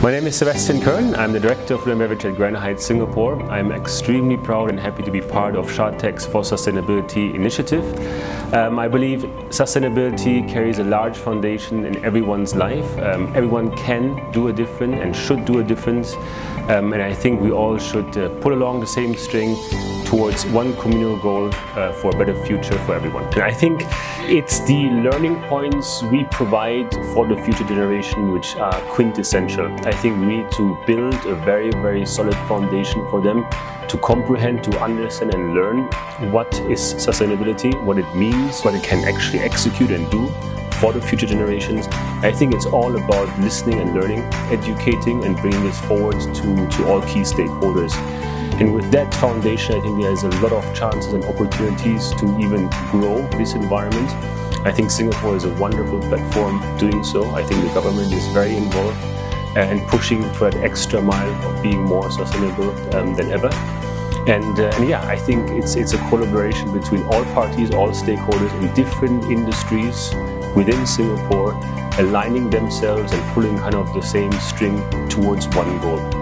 My name is Sebastian Kern. I'm the Director of and Beverage at Grand Hyatt Singapore. I'm extremely proud and happy to be part of SHATEC's for Sustainability initiative. Um, I believe sustainability carries a large foundation in everyone's life. Um, everyone can do a difference and should do a difference. Um, and I think we all should uh, pull along the same string towards one communal goal uh, for a better future for everyone. And I think it's the learning points we provide for the future generation which are quintessential. I think we need to build a very, very solid foundation for them to comprehend, to understand and learn what is sustainability, what it means, what it can actually execute and do for the future generations. I think it's all about listening and learning, educating and bringing this forward to, to all key stakeholders. And with that foundation, I think there's a lot of chances and opportunities to even grow this environment. I think Singapore is a wonderful platform doing so. I think the government is very involved and pushing for that extra mile of being more sustainable um, than ever. And, uh, and, yeah, I think it's it's a collaboration between all parties, all stakeholders in different industries within Singapore, aligning themselves and pulling kind of the same string towards one goal.